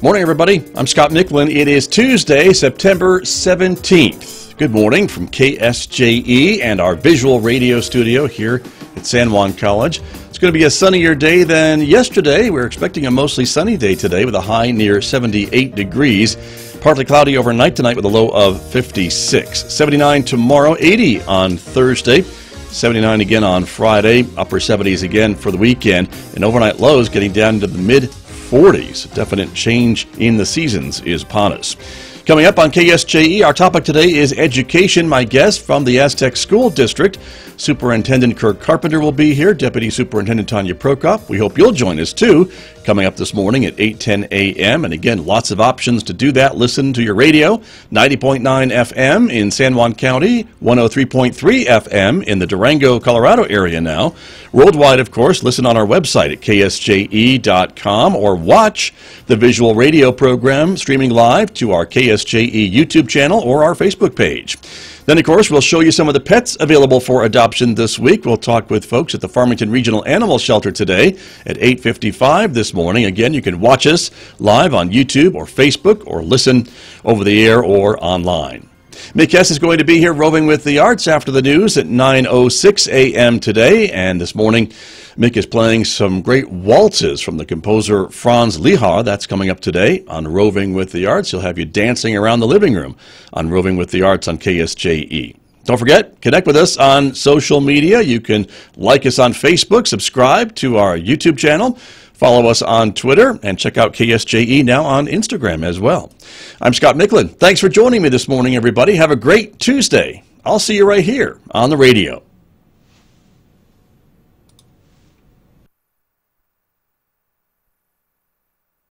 Morning, everybody. I'm Scott Michlin. It is Tuesday, September 17th. Good morning from KSJE and our visual radio studio here at San Juan College. It's going to be a sunnier day than yesterday. We're expecting a mostly sunny day today with a high near 78 degrees. Partly cloudy overnight tonight with a low of 56. 79 tomorrow, 80 on Thursday. 79 again on Friday, upper 70s again for the weekend, and overnight lows getting down to the mid 40s. Definite change in the seasons is upon us. Coming up on KSJE, our topic today is education. My guest from the Aztec School District, Superintendent Kirk Carpenter, will be here. Deputy Superintendent Tanya Prokop. We hope you'll join us too. Coming up this morning at 8:10 a.m. And again, lots of options to do that. Listen to your radio, 90.9 FM in San Juan County, 103.3 FM in the Durango, Colorado area now. Worldwide, of course, listen on our website at ksje.com or watch the visual radio program streaming live to our KSJE YouTube channel or our Facebook page. Then, of course, we'll show you some of the pets available for adoption this week. We'll talk with folks at the Farmington Regional Animal Shelter today at 8:55 this morning. Again, you can watch us live on YouTube or Facebook or listen over the air or online. Mick Hess is going to be here roving with the arts after the news at 9.06 a.m. today. And this morning, Mick is playing some great waltzes from the composer Franz Lehár. That's coming up today on Roving with the Arts. He'll have you dancing around the living room on Roving with the Arts on KSJE. Don't forget, connect with us on social media. You can like us on Facebook, subscribe to our YouTube channel, follow us on Twitter, and check out KSJE now on Instagram as well. I'm Scott Michlin. Thanks for joining me this morning, everybody. Have a great Tuesday. I'll see you right here on the radio.